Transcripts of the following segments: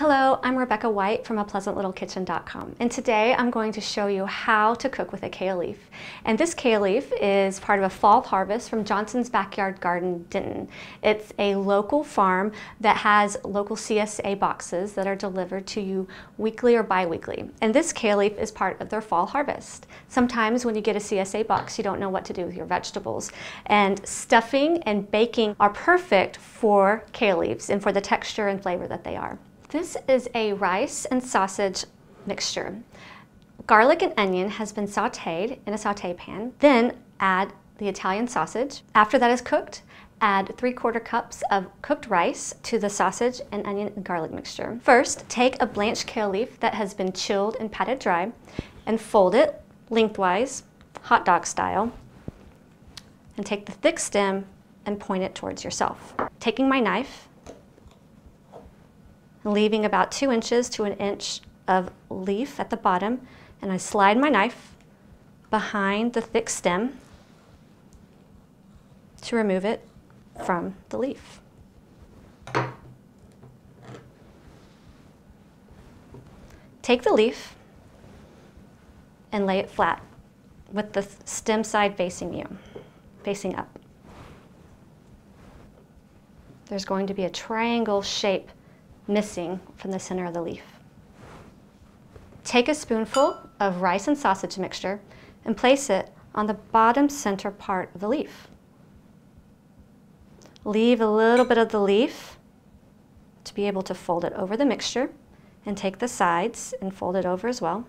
Hello, I'm Rebecca White from apleasantlittlekitchen.com and today I'm going to show you how to cook with a kale leaf. And this kale leaf is part of a fall harvest from Johnson's Backyard Garden, Denton. It's a local farm that has local CSA boxes that are delivered to you weekly or bi-weekly. And this kale leaf is part of their fall harvest. Sometimes when you get a CSA box, you don't know what to do with your vegetables. And stuffing and baking are perfect for kale leaves and for the texture and flavor that they are. This is a rice and sausage mixture. Garlic and onion has been sauteed in a saute pan. Then add the Italian sausage. After that is cooked, add 3 quarter cups of cooked rice to the sausage and onion and garlic mixture. First, take a blanched kale leaf that has been chilled and patted dry and fold it lengthwise, hot dog style, and take the thick stem and point it towards yourself. Taking my knife, leaving about two inches to an inch of leaf at the bottom, and I slide my knife behind the thick stem to remove it from the leaf. Take the leaf and lay it flat with the stem side facing you, facing up. There's going to be a triangle shape missing from the center of the leaf. Take a spoonful of rice and sausage mixture and place it on the bottom center part of the leaf. Leave a little bit of the leaf to be able to fold it over the mixture and take the sides and fold it over as well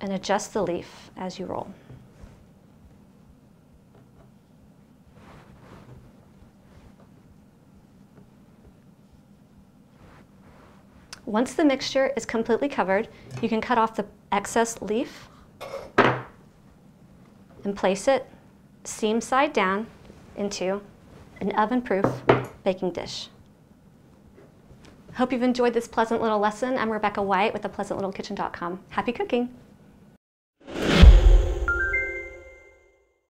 and adjust the leaf as you roll. Once the mixture is completely covered, you can cut off the excess leaf and place it seam side down into an oven-proof baking dish. Hope you've enjoyed this pleasant little lesson. I'm Rebecca White with thepleasantlittlekitchen.com. Happy cooking!